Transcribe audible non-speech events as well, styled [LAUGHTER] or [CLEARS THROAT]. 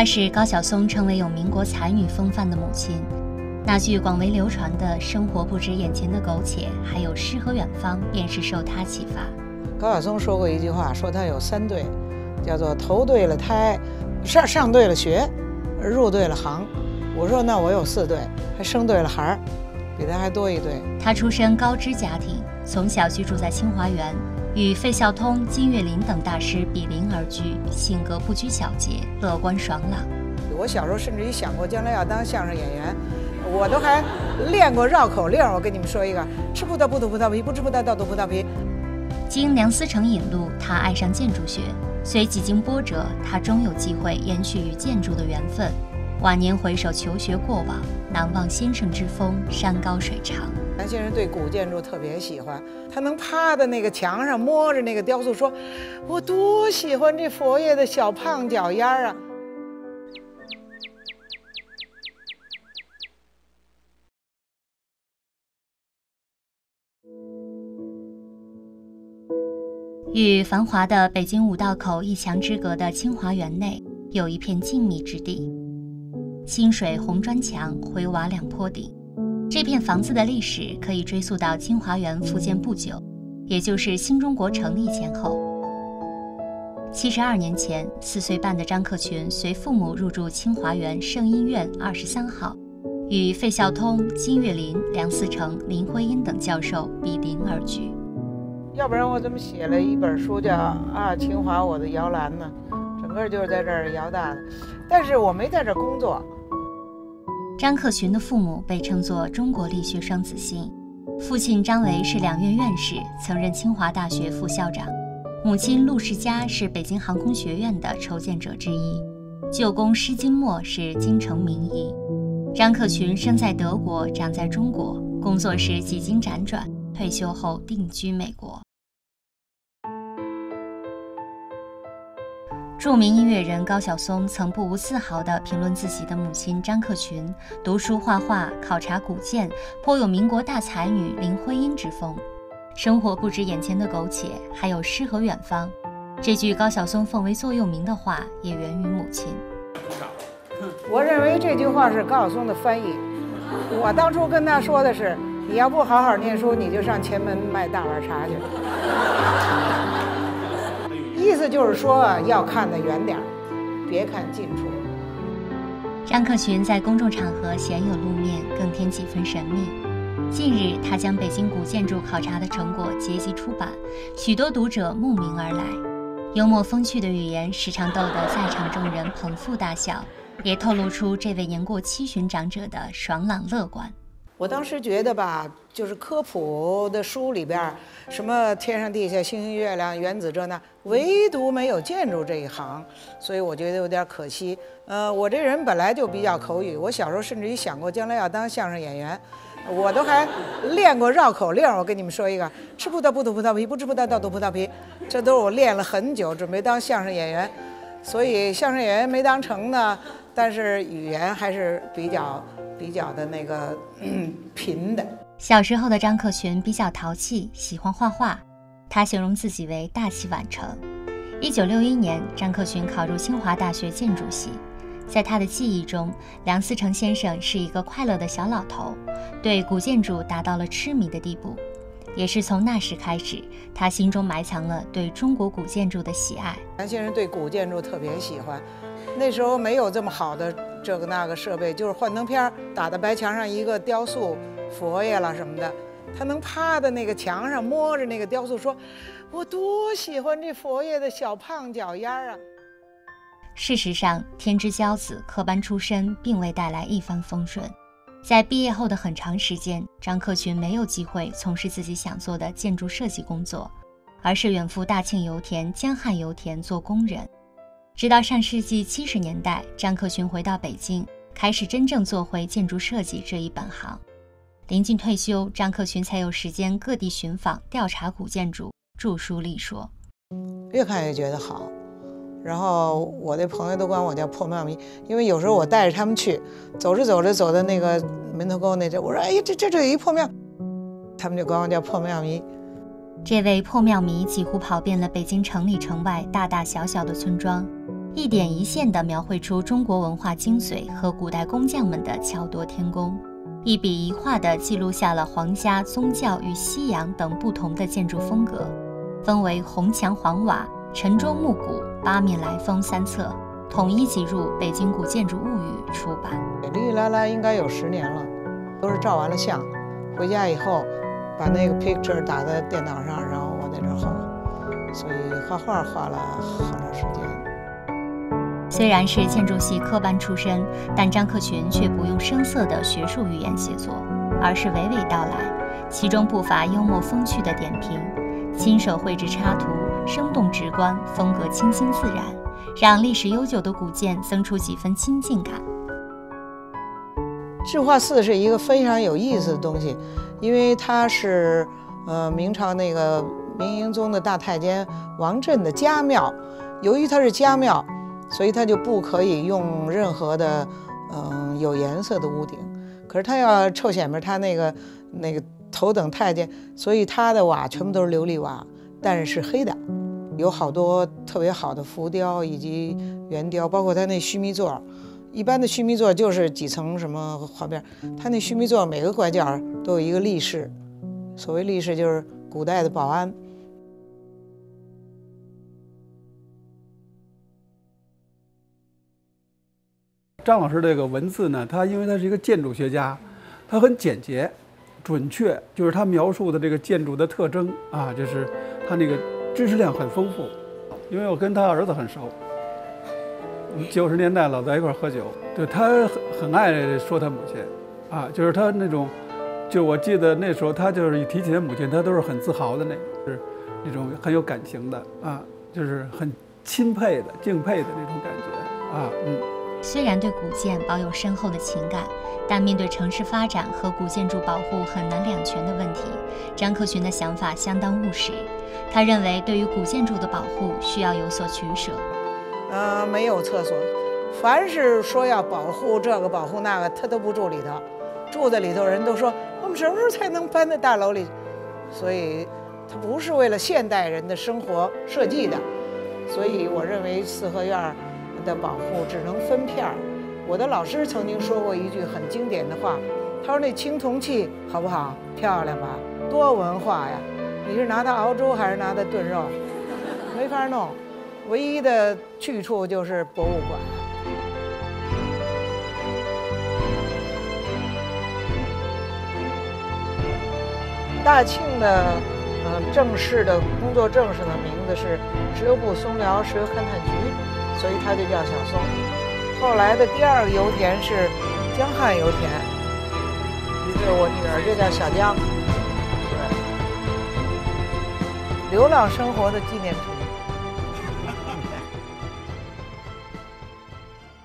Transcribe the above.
她是高晓松成为有民国才女风范的母亲。那句广为流传的“生活不止眼前的苟且，还有诗和远方”，便是受她启发。高晓松说过一句话，说他有三对，叫做投对了胎，上上对了学，入对了行。我说那我有四对，还生对了孩儿，比他还多一对。他出身高知家庭，从小居住在清华园，与费孝通、金岳霖等大师比邻而居，性格不拘小节，乐观爽朗。我小时候甚至于想过将来要当相声演员。我都还练过绕口令，我跟你们说一个：吃葡萄不吐葡萄皮，不吃葡萄倒吐葡萄皮。经梁思成引路，他爱上建筑学，虽几经波折，他终有机会延续与建筑的缘分。晚年回首求学过往，难忘先生之风，山高水长。南先生对古建筑特别喜欢，他能趴在那个墙上摸着那个雕塑，说：“我多喜欢这佛爷的小胖脚丫啊！”与繁华的北京五道口一墙之隔的清华园内，有一片静谧之地。清水红砖墙，灰瓦两坡顶。这片房子的历史可以追溯到清华园复建不久，也就是新中国成立前后。七十二年前，四岁半的张克群随父母入住清华园圣医院二十三号，与费孝通、金岳霖、梁思成、林徽因等教授比邻而居。要不然我怎么写了一本书叫《啊清华我的摇篮》呢？整个就是在这儿摇大的，但是我没在这儿工作。张克群的父母被称作中国力学双子星，父亲张维是两院院士，曾任清华大学副校长；母亲陆世佳是北京航空学院的筹建者之一，舅公施金墨是京城名医。张克群生在德国，长在中国，工作时几经辗转，退休后定居美国。著名音乐人高晓松曾不无自豪地评论自己的母亲张克群：读书画画，考察古建，颇有民国大才女林徽因之风。生活不止眼前的苟且，还有诗和远方。这句高晓松奉为座右铭的话，也源于母亲。我认为这句话是高晓松的翻译。我当初跟他说的是：你要不好好念书，你就上前门卖大碗茶去。意思就是说，要看得远点儿，别看近处。张克群在公众场合鲜有露面，更添几分神秘。近日，他将北京古建筑考察的成果结集出版，许多读者慕名而来。幽默风趣的语言时常逗得在场众人捧腹大笑，也透露出这位年过七旬长者的爽朗乐观。我当时觉得吧，就是科普的书里边，什么天上地下、星星月亮、原子这那，唯独没有建筑这一行，所以我觉得有点可惜。呃，我这人本来就比较口语，我小时候甚至于想过将来要当相声演员，我都还练过绕口令。我跟你们说一个：吃葡萄不吐葡萄皮，不吃葡萄倒吐葡萄皮。这都是我练了很久，准备当相声演员。所以相声演员没当成呢，但是语言还是比较。比较的那个 [CLEARS THROAT] 贫的。小时候的张克群比较淘气，喜欢画画。他形容自己为大器晚成。一九六一年，张克群考入清华大学建筑系。在他的记忆中，梁思成先生是一个快乐的小老头，对古建筑达到了痴迷的地步。也是从那时开始，他心中埋藏了对中国古建筑的喜爱。梁先生对古建筑特别喜欢。那时候没有这么好的这个那个设备，就是幻灯片打在白墙上一个雕塑佛爷了什么的，他能趴在那个墙上摸着那个雕塑，说：“我多喜欢这佛爷的小胖脚丫啊！”事实上，天之骄子科班出身并未带来一帆风顺，在毕业后的很长时间，张克群没有机会从事自己想做的建筑设计工作，而是远赴大庆油田、江汉油田做工人。直到上世纪七十年代，张克群回到北京，开始真正做回建筑设计这一本行。临近退休，张克群才有时间各地寻访、调查古建筑，著书立说。越看越觉得好，然后我的朋友都管我叫破庙迷，因为有时候我带着他们去，走着走着走到那个门头沟那这，我说：“哎呀，这这这有一破庙。”他们就管我叫破庙迷。这位破庙迷几乎跑遍了北京城里城外大大小小的村庄。一点一线地描绘出中国文化精髓和古代工匠们的巧夺天工，一笔一画地记录下了皇家、宗教与西洋等不同的建筑风格，分为红墙黄瓦、晨钟暮鼓、八面来风三册，统一辑入《北京古建筑物语》出版。哩哩啦啦应该有十年了，都是照完了相，回家以后把那个 picture 打在电脑上，然后我在这画，所以画画画了好长时间。虽然是建筑系科班出身，但张克群却不用生涩的学术语言写作，而是娓娓道来，其中不乏幽默风趣的点评，亲手绘制插图，生动直观，风格清新自然，让历史悠久的古建增出几分亲近感。智化寺是一个非常有意思的东西，因为它是呃明朝那个明英宗的大太监王振的家庙，由于它是家庙。所以它就不可以用任何的，嗯，有颜色的屋顶。可是他要臭显摆他那个那个头等太监，所以他的瓦全部都是琉璃瓦，但是是黑的。有好多特别好的浮雕以及圆雕，包括他那须弥座。一般的须弥座就是几层什么花边，他那须弥座每个拐角都有一个立士。所谓立士就是古代的保安。张老师这个文字呢，他因为他是一个建筑学家，他很简洁、准确，就是他描述的这个建筑的特征啊，就是他那个知识量很丰富。因为我跟他儿子很熟，九十年代老在一块喝酒，就他很很爱说他母亲，啊，就是他那种，就我记得那时候他就是一提起他母亲，他都是很自豪的那种，是那种很有感情的啊，就是很钦佩的、敬佩的那种感觉啊，嗯。虽然对古建保有深厚的情感，但面对城市发展和古建筑保护很难两全的问题，张克群的想法相当务实。他认为，对于古建筑的保护需要有所取舍。呃，没有厕所，凡是说要保护这个保护那个，他都不住里头。住在里头人都说，我们什么时候才能搬到大楼里？所以，它不是为了现代人的生活设计的。所以，我认为四合院儿。的保护只能分片儿。我的老师曾经说过一句很经典的话，他说：“那青铜器好不好？漂亮吧？多文化呀！你是拿它熬粥还是拿它炖肉？没法弄。唯一的去处就是博物馆。”大庆的嗯正式的工作正式的名字是石油部松辽石油勘探局。所以它就叫小松。后来的第二个油田是江汉油田，于是我女儿就叫小江。对，流浪生活的纪念品。